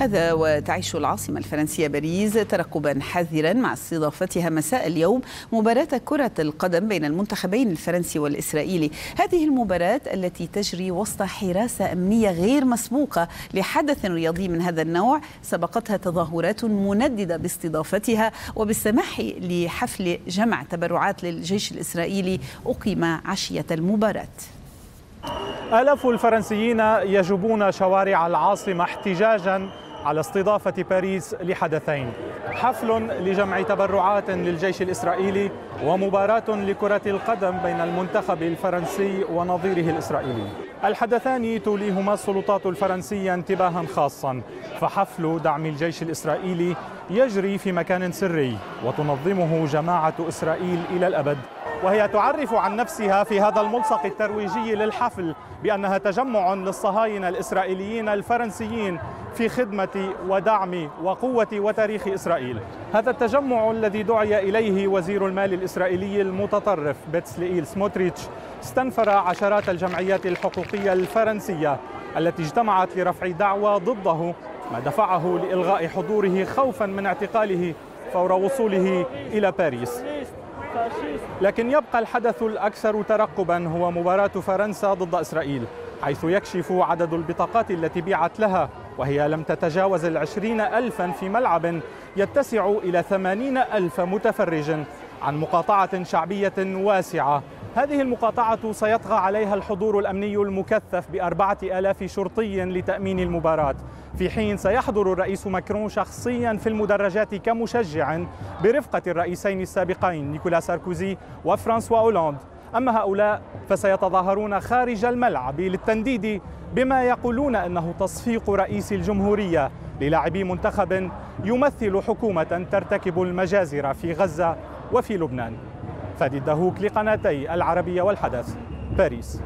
هذا وتعيش العاصمة الفرنسية باريس ترقبا حذرا مع استضافتها مساء اليوم مباراة كرة القدم بين المنتخبين الفرنسي والإسرائيلي. هذه المباراة التي تجري وسط حراسة أمنية غير مسبوقة لحدث رياضي من هذا النوع سبقتها تظاهرات منددة باستضافتها وبالسماح لحفل جمع تبرعات للجيش الإسرائيلي أقيم عشية المباراة. آلاف الفرنسيين يجبون شوارع العاصمة احتجاجا على استضافة باريس لحدثين. حفل لجمع تبرعات للجيش الإسرائيلي ومباراة لكرة القدم بين المنتخب الفرنسي ونظيره الإسرائيلي. الحدثان توليهما السلطات الفرنسية انتباها خاصا. فحفل دعم الجيش الإسرائيلي يجري في مكان سري وتنظمه جماعة إسرائيل إلى الأبد. وهي تعرف عن نفسها في هذا الملصق الترويجي للحفل بأنها تجمع للصهاينة الإسرائيليين الفرنسيين في خدمة ودعم وقوة وتاريخ إسرائيل. هذا التجمع الذي دعي إليه وزير المال الإسرائيلي المتطرف بيتسلئيل سموتريتش استنفر عشرات الجمعيات الحقوقية الفرنسية التي اجتمعت لرفع دعوى ضده ما دفعه لإلغاء حضوره خوفا من اعتقاله فور وصوله إلى باريس. لكن يبقى الحدث الأكثر ترقبا هو مباراة فرنسا ضد إسرائيل حيث يكشف عدد البطاقات التي بيعت لها وهي لم تتجاوز العشرين ألفا في ملعب يتسع إلى ثمانين ألف متفرج عن مقاطعة شعبية واسعة. هذه المقاطعة سيطغى عليها الحضور الأمني المكثف بأربعة آلاف شرطي لتأمين المباراة. في حين سيحضر الرئيس ماكرون شخصيا في المدرجات كمشجع برفقة الرئيسين السابقين نيكولا ساركوزي وفرانسوا أولاند أما هؤلاء فسيتظاهرون خارج الملعب للتنديد بما يقولون أنه تصفيق رئيس الجمهورية للاعبي منتخب يمثل حكومة ترتكب المجازر في غزة وفي لبنان. فادي الدهوك لقناتي العربية والحدث باريس.